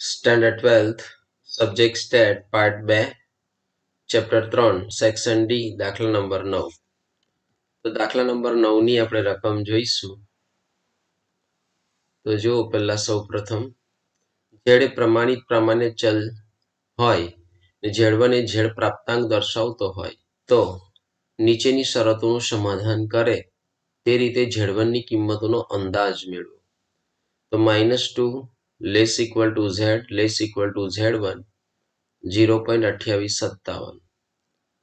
Standard twelfth subject state part બે chapter ત્રણ section D દાખલા નંબર નવ. તો દાખલા નંબર નવની આપણે રકમ જોઈશું. તો જો પહેલાં સૌ પ્રથમ. ઝેડ પ્રમાણિત પ્રમાણે ચલ હોય ને ઝેડ એ ઝેડ પ્રાપ્તાંક દર્શાવતો હોય, તો નીચેની શરતોનું સમાધાન કરે. તે રીતે ઝેડવનની કિંમતોનો અંદાજ મેળવો. તો minus two less equal to z less equal to z one zero point અઠ્યાવીસ સત્તાવન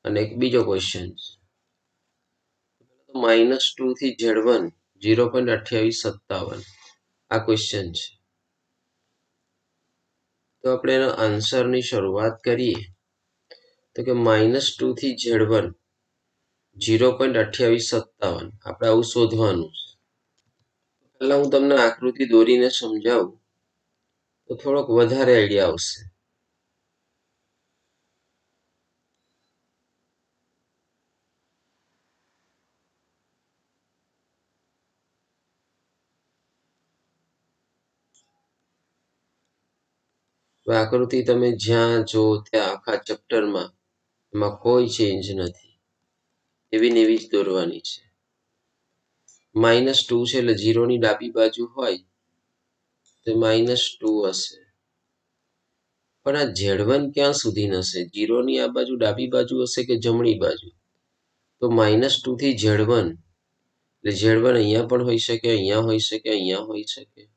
અને એક બીજો ક્વેશ્ચન માઇનસ ટુ થી ઝેડ વન ઝીરો પોઈન્ટ અઠ્યાવીસ સત્તાવન આ ક્વેશ્ચન છે. તો આપણે એનો આન્સરની શરૂઆત કરીએ. તો કે માઇનસ ટુ થી ઝેડ વન ઝીરો પોઈન્ટ અઠ્યાવીસ સત્તાવન આપણે આવું શોધવાનું છે. પહેલાં હું તમને આકૃતિ દોરીને સમજાવું. તો થોડોક વધારે આઈડિયા આવશે. આકૃતિ તમે જ્યાં જો ત્યાં આખા ચેપ્ટરમાં એમાં કોઈ ચેન્જ નથી. એવી ને એવી જ દોરવાની છે. માઇનસ ટુ છે એટલે ઝીરોની ડાબી બાજુ હોય તો માઇનસ ટુ હશે. પણ આ ઝેડવન ક્યાં સુધી હશે? જીરોની આ બાજુ ડાબી બાજુ હશે કે જમણી બાજુ? તો માઇનસ ટુથી ઝેડ વન એટલે ઝેડવન અહીંયા પણ હોઈ શકે, અહીંયા હોઈ શકે, અહીંયા હોઈ શકે.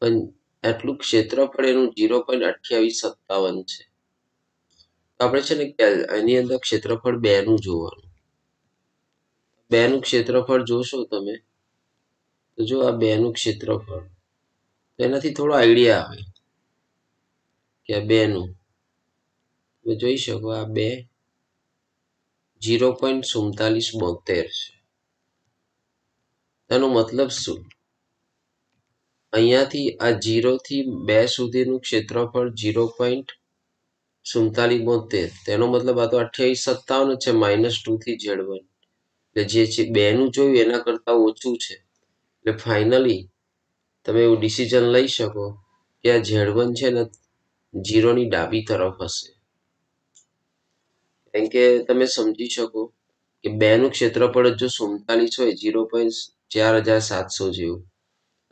પણ આટલું ક્ષેત્રફળ એનું ઝીરો પોઈન્ટ અઠ્યાવીસ સત્તાવન છે. આપણે છે ને એની અંદર ક્ષેત્રફળ બેનું જોવાનું. બેનું ક્ષેત્રફળ જોશો તમે, તો જો આ બેનું ક્ષેત્રફળ તો એનાથી થોડો આઈડિયા આવે કે આ બેનું. તમે જોઈ શકો આ બે જીરો પોઈન્ટ સુડતાલીસ બોતેર છે. એનો મતલબ શું? અહીંયાથી આ જીરોથી બે સુધીનું ક્ષેત્રફળ જીરો પોઈન્ટ સુડતાલીસ બોતેર. તેનો મતલબ આ તો અઠ્યાવીસ સત્તાવન છે માઇનસ ટુ થી ઝેડ વન. એટલે જે છે બેનું જોયું એના કરતાં ઓછું છે. એટલે ફાઇનલી તમે એવું ડિસિઝન લઈ શકો કે આ ઝેડ વન છે ને જીરોની ડાબી તરફ હશે. કેમ કે તમે સમજી શકો કે બેનું ક્ષેત્રફળ જો સુમતાલીસ હોય ઝીરો પોઈન્ટ ચાર હજાર સાતસો જેવું.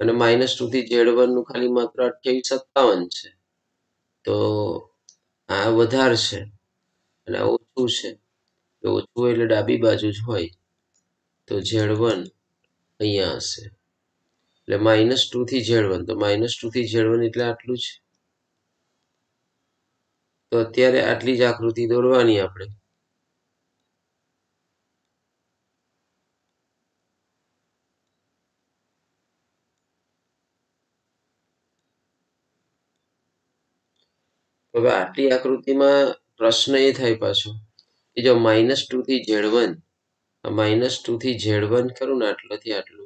અને માઇનસ ટુથી ઝેડ વનનું ખાલી માત્ર અઠ્યાવીસ સત્તાવન છે. તો આ વધારે છે. અને ઓછું છે. તો ઓછું એટલે ડાબી બાજુ જ હોય. તો ઝેડ વન અહીંયા હશે. એટલે માઇનસ ટુ થી ઝેડ વન તો માઇનસ ટુ થી ઝેડ વન એટલે આટલું જ. તો અત્યારે આટલી જ આકૃતિ દોરવાની આપણે. હવે આટલી આકૃતિમાં પ્રશ્ન એ થાય પાછો કે જો માઇનસ ટુ થી ઝેડ વન માઇનસ ટુ થી ઝેડ વન કરું ને આટલાથી આટલું?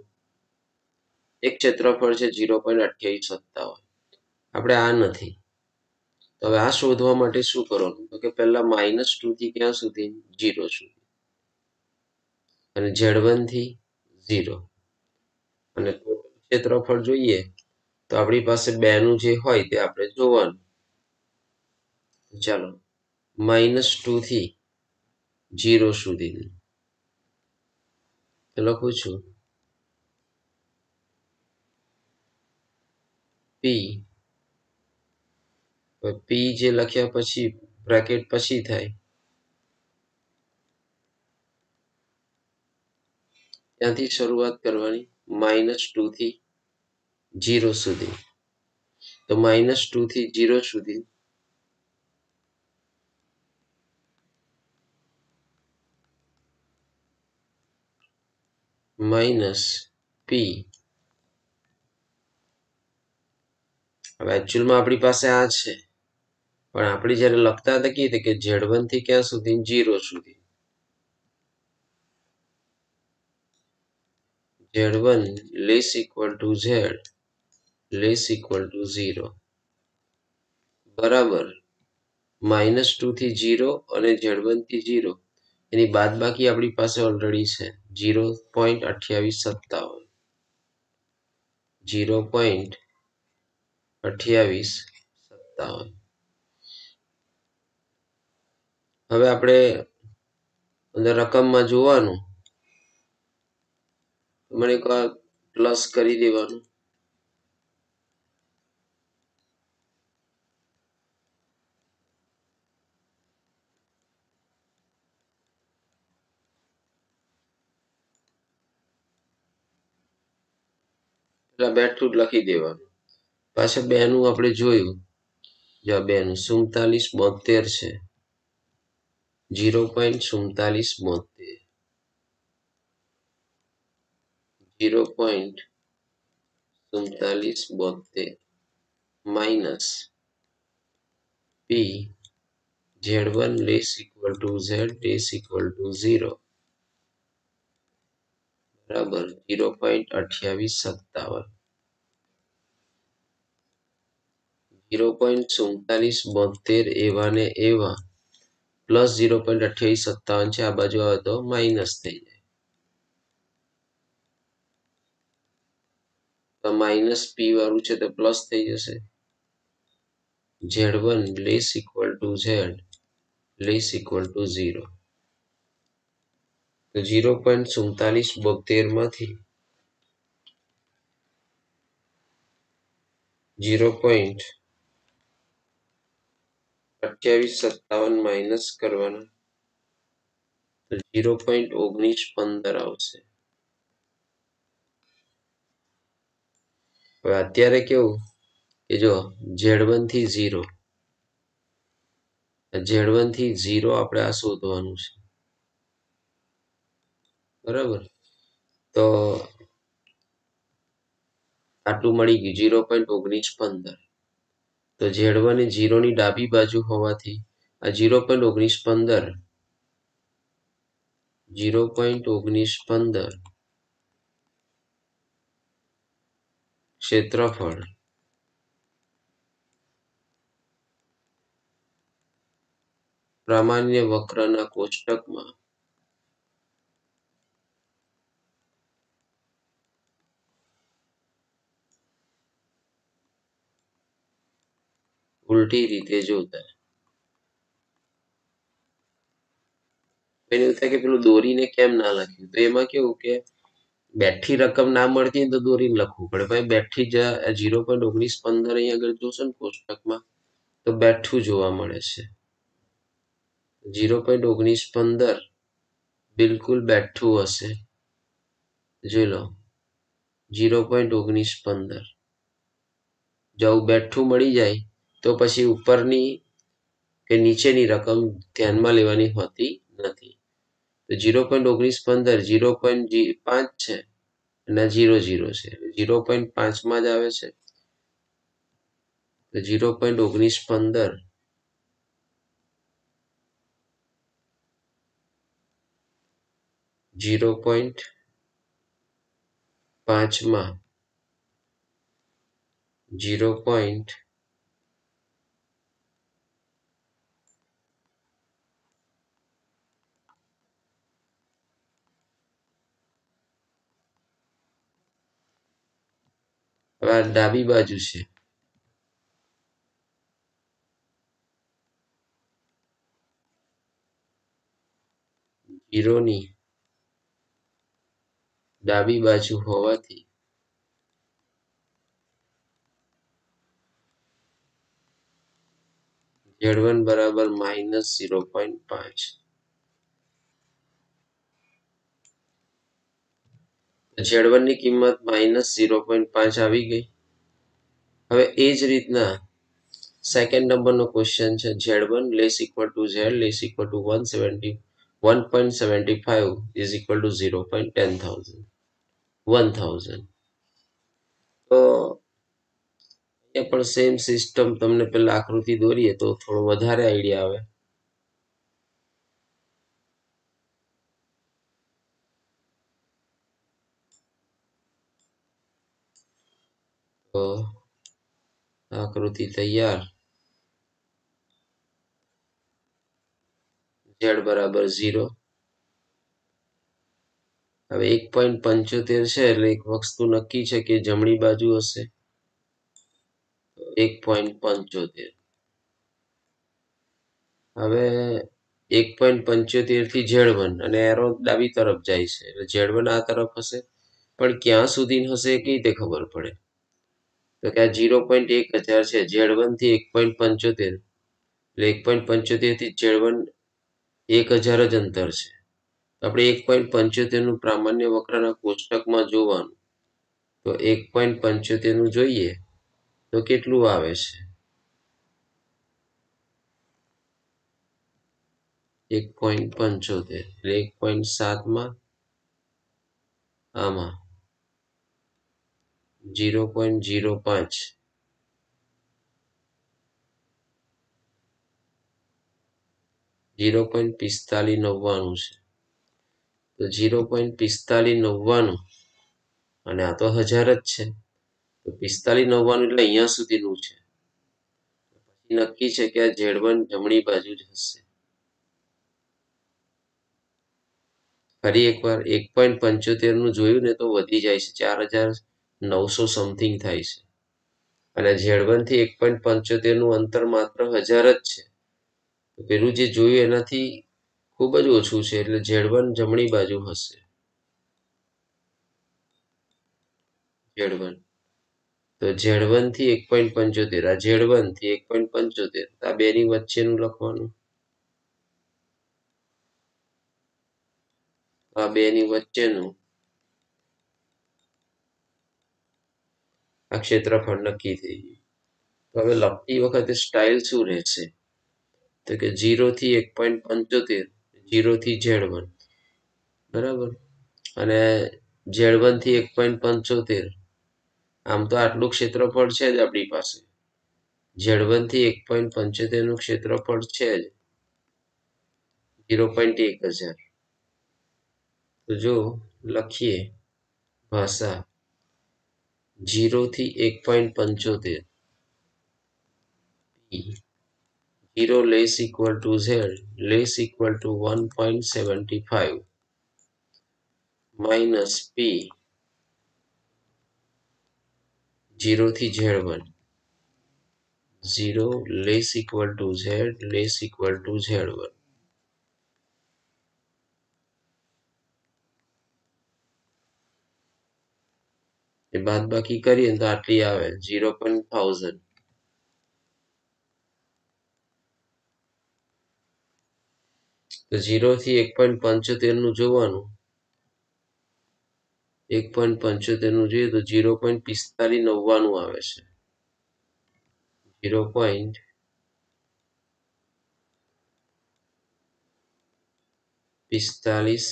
એક ક્ષેત્રફળ છે ઝીરો પોઈન્ટ અઠ્યાવીસ સત્તાવન. આપણે આ નથી. તો હવે આ શોધવા માટે શું કરવાનું? તો કે પહેલા માઇનસ ટુ થી ક્યાં સુધી? જીરો સુધી. અને ઝેડ વનથી ઝીરો. અને ક્ષેત્રફળ જોઈએ, તો આપણી પાસે બેનું જે હોય તે આપણે જોવાનું. ચાલો, માઇનસ ટુથી જીરો સુધીનું લખું છું. પી પી જે લખ્યા પછી, બ્રેકેટ પછી થાય. ત્યાંથી શરૂઆત કરવાની માઇનસ ટુથી જીરો સુધી. તો માઇનસ ટુથી જીરો સુધી માઇનસ પી હવે એકચ્યુઅલમાં આપણી પાસે આ છે. પણ આપણે જ્યારે લખતા હતા કહીએ કે ઝેડ વનથી ક્યાં સુધી જીરો સુધી. Z one less equal to z less equal to zero બરાબર. માઇનસ ટુ થી જીરો અને ઝેડ વનથી જીરો એની બાદ બાકી આપણી પાસે ઓલરેડી છે. જીરો પોઈન્ટ અઠ્યાવીસ સત્તાવન. જીરો પોઈન્ટ અઠ્યાવીસ સત્તાવન. હવે આપણે અંદર રકમમાં જોવાનું. મને એક વાર પ્લસ કરી દેવાનું. એટલે બેઠું લખી દેવાનું. પાછા બેનું આપણે જોયું. જો બેનું સુડતાલીસ બોતેર છે. જીરો પોઈન્ટ સુડતાલીસ બોતેર જીરો પોઈન્ટ સુડતાલીસ બોતેર minus P Z one less equal to Z less equal to zero બરાબર જીરો પોઈન્ટ અઠ્યાવીસ સત્તાવન. જીરો પોઈન્ટ સુડતાલીસ બોતેર એવા ને એવા. પ્લસ ઝીરો પોઈન્ટ અઠ્યાવીસ સત્તાવન છે, આ બાજુ આવે તો માઇનસ થઈ જાય. તો માઇનસ પી વાળું છે તો પ્લસ થઈ જશે. Z one less equal to Z less equal to zero તો ઝીરો પોઈન્ટ સુડતાલીસ બોતેરમાંથી ઝીરો પોઈન્ટ અઠ્યાવીસ સત્તાવન માઇનસ કરવાના. તો ઝીરો પોઈન્ટ ઓગણીસ પંદર આવશે. હવે અત્યારે કેવું? કે જો ઝેડ વનથી ઝીરો ઝેડ વનથી ઝીરો આપણે આ શોધવાનું છે. બરાબર? તો આટલું મળી ગયું ઝીરો પોઈન્ટ ઓગણીસ પંદર. તો ઝેડ વન એ ઝીરોની ડાબી બાજુ હોવાથી આ ઝીરો પોઈન્ટ ઓગણીસ પંદર, ઝીરો પોઈન્ટ ઓગણીસ પંદર ક્ષેત્રફળ. પ્રામાણ્ય વક્રના કોષ્ટકમાં ઉલટી રીતે જોતા. એવું થાય કે પેલું દોરીને કેમ ના લખ્યું? તો એમાં કેવું કે બેઠી રકમ ના મળતી તો દોરીને લખવું પડે. ભાઈ બેઠી જ ઝીરો પોઈન્ટ ઓગણીસ પંદર અહીંયા આગળ જોશો ને કોષ્ટકમાં તો બેઠું જોવા મળે છે. ઝીરો પોઈન્ટ ઓગણીસ પંદર બિલકુલ બેઠું હશે. જોઈ લો. ઝીરો પોઈન્ટ ઓગણીસ પંદર. જવું બેઠું મળી જાય. તો પછી ઉપરની કે નીચેની રકમ ધ્યાનમાં લેવાની હોતી નથી. તો ઝીરો પોઈન્ટ ઓગણીસ પંદર, ઝીરો પોઈન્ટ પાંચ છે અને ઝીરો ઝીરો છે. ઝીરો પોઈન્ટ પાંચમાં જ આવે છે. તો ઝીરો પોઈન્ટ ઓગણીસ પંદર. ઝીરો પોઈન્ટ પાંચમાં. ઝીરો પોઈન્ટ હવે આ ડાબી બાજુ છે ઝીરોની ડાબી બાજુ હોવાથી. ઝેડ વન બરાબર માઇનસ ઝીરો પોઈન્ટ પાંચ. ઝેડ વનની કિંમત માઇનસ ઝીરો પોઈન્ટ પાંચ આવી ગઈ. હવે એ જ રીતના સેકન્ડ નંબરનો ક્વેશ્ચન છે Z one less equal to Z less equal to one seventy one point seventy five is equal to zero point ten thousand one thousand તો એ પણ સેમ સિસ્ટમ તમને પેલા આકૃતિ દોરીએ તો થોડો વધારે આઈડિયા આવે. આકૃતિ તૈયાર બરાબર ઝીરો હવે એક પોઈન્ટ પંચોતેર છે એટલે એક વસ્તુ નક્કી છે કે જમણી બાજુ હશે એક પોઈન્ટ પંચોતેર હવે એક પોઈન્ટ પંચોતેરથી ઝેડ વન અને એરો ડાબી તરફ જાય છે. એટલે ઝેડ આ તરફ હશે. પણ ક્યાં સુધી હશે એ કઈ રીતે ખબર પડે? તો કે આ ઝીરો પોઈન્ટ એક હજાર છે ઝેડ વનથી એક પોઈન્ટ પંચોતેર. એટલે એક પોઈન્ટ પંચોતેરથી ઝેડ વન એક હજાર જ અંતર છે. આપણે એક પોઈન્ટ પંચોતેરનું પ્રામાણ્ય વક્રના કોષ્ટકમાં જોવાનું. તો એક પોઈન્ટ પંચોતેરનું જોઈએ તો કેટલું આવે છે? એક પોઈન્ટ પંચોતેર. એટલે એક પોઈન્ટ સાતમાં આમાં જીરો પોઈન્ટ જીરો પાંચ જીરો પોઈન્ટ પિસ્તાલીસ નવ્વાણું છે. તો જીરો પોઈન્ટ પિસ્તાલીસ નવ્વાણું અને આ તો હજાર જ છે. તો પિસ્તાલીસ નવ્વાણું એટલે અહીંયા સુધીનું છે. પછી નક્કી છે કે આ ઝેડ વન જમણી બાજુ જ હશે. ફરી એકવાર એક પોઈન્ટ પંચોતેરનું જોયું ને તો વધી જાય છે. ચાર હજાર નવસો સમથિંગ થાય છે. અને ઝેડ વનથી એક પોઈન્ટ પંચોતેરનું અંતર માત્ર હજાર જ છે. પેલું જે જોયું એનાથી ખૂબ જ ઓછું છે, એટલે ઝેડ વન જમણી બાજુ હશે. ઝેડ વન તો ઝેડ વનથી એક પોઈન્ટ પંચોતેર, આ ઝેડ વનથી એક પોઈન્ટ પંચોતેર આ બેની વચ્ચેનું લખવાનું. આ બેની વચ્ચેનું આ ક્ષેત્રફળ નક્કી થઈ ગયું. હવે લખતી વખતે સ્ટાઇલ શું રહેશે? તો કે જીરોથી એક પોઈન્ટ પંચોતેર જીરોથી ઝેડ વન બરાબર? અને ઝેડ વનથી એક પોઈન્ટ પંચોતેર. આમ તો આટલું ક્ષેત્રફળ છે જ આપણી પાસે. ઝેડ વનથી એક પોઈન્ટ પંચોતેરનું ક્ષેત્રફળ છે જ. ઝીરો પોઈન્ટ એક હજાર. તો જો લખીએ ભાષા. જીરો થી એક પોઈન્ટ પંચોતેર. Zero less equal to Z less equal to one point seventy five minus P zero થી Z one. Zero less equal to Z less equal to Z one. એ બાદ બાકી કરીએ તો આટલી આવે ઝીરો પોઈન્ટ થાઉઝન્ડ તો zero થી એક પોઈન્ટ પંચોતેરનું જોવાનું. એક પોઈન્ટ પંચોતેરનું જોઈએ તો ઝીરો પોઈન્ટ પિસ્તાલીસ નવ્વાણું આવે છે. ઝીરો પોઈન્ટ પિસ્તાલીસ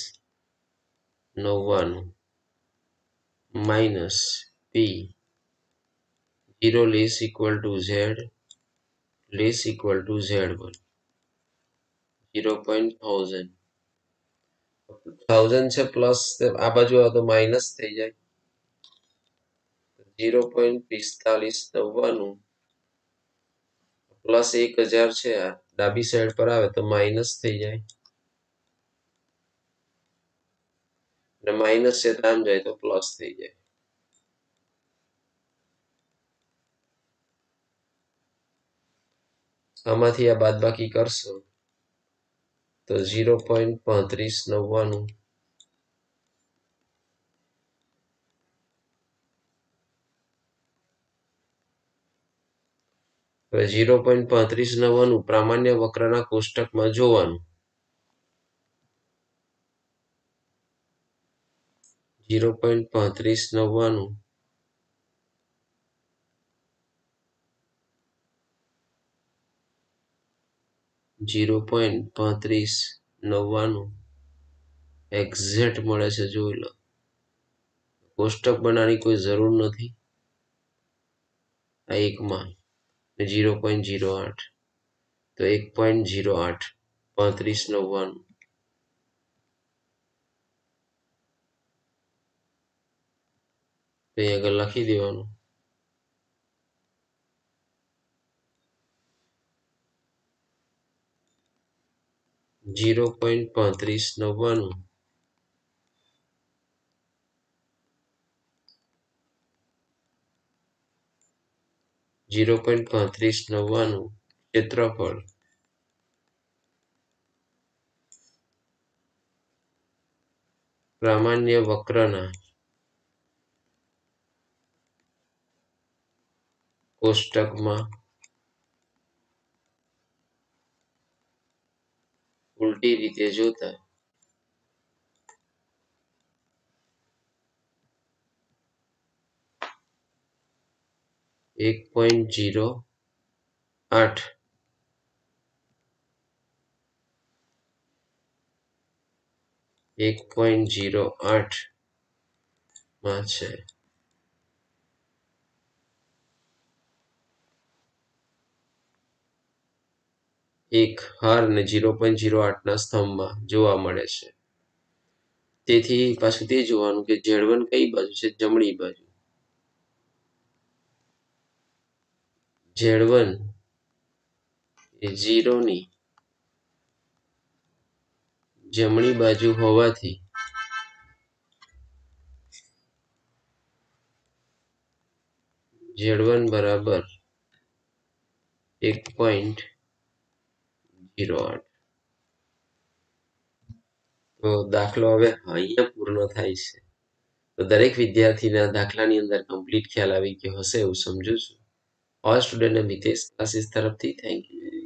નવ્વાણું. Less equal to Z less equal to Z one zero point thousand thousand છે પ્લસ આ બાજુ આવે તો માઇનસ થઈ જાય. ઝીરો પોઈન્ટ પિસ્તાલીસ નવ્વાણું. પ્લસ એક હજાર છે, આ ડાબી સાઈડ પર આવે તો માઇનસ થઈ જાય. અને માઇનસ છે આમ જાય તો પ્લસ થઈ જાય. આમાંથી આ બાદ બાકી કરશો તો ઝીરો પોઈન્ટ પાંત્રીસ નવ્વાણું. હવે ઝીરો પોઈન્ટ પાંત્રીસ નવ્વાણું પ્રામાણ્ય વક્રના કોષ્ટકમાં જોવાનું. ઝીરો પોઈન્ટ પાંત્રીસ નવ્વાણું. જીરો પોઈન્ટ પાંત્રીસ નવ્વાણું. એક્ઝેક્ટ મળે છે, જોઈ લો. કોષ્ટક બનાવવાની કોઈ જરૂર નથી. આ એકમાં. જીરો પોઈન્ટ જીરો આઠ. તો એક પોઈન્ટ જીરો આઠ. પાંત્રીસ નવ્વાણું. તો અહીં આગળ લખી દેવાનું જીરો પોઈન્ટ પાંત્રીસ નવ્વાણું જીરો પોઈન્ટ પાંત્રીસ નવ્વાણું ક્ષેત્રફળ પ્રામાણ્ય વક્રના કોષ્ટકમાં ઉલટી રીતે જોતા. એક પોઈન્ટ જીરો આઠ. એક પોઈન્ટ જીરો આઠમાં છે. એક હાર ને જીરો પોઈન્ટ ઝીરો આઠના સ્તંભમાં જોવા મળે છે. તેથી પાછું તે જોવાનું કે ઝેડવન કઈ બાજુ છે? જમણી બાજુ. ઝેડવન ઝીરોની જમણી બાજુ હોવાથી ઝેડવન બરાબર એક પોઈન્ટ જીરો તો દાખલો હવે અહીંયા પૂર્ણ થાય છે. તો દરેક વિદ્યાર્થીના દાખલાની અંદર કમ્પ્લીટ ખ્યાલ આવી ગયો હશે એવું સમજુ છું. ઓલ સ્ટુડન્ટ મિતેશ ક્લાસીસ તરફથી થેન્ક યુ